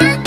な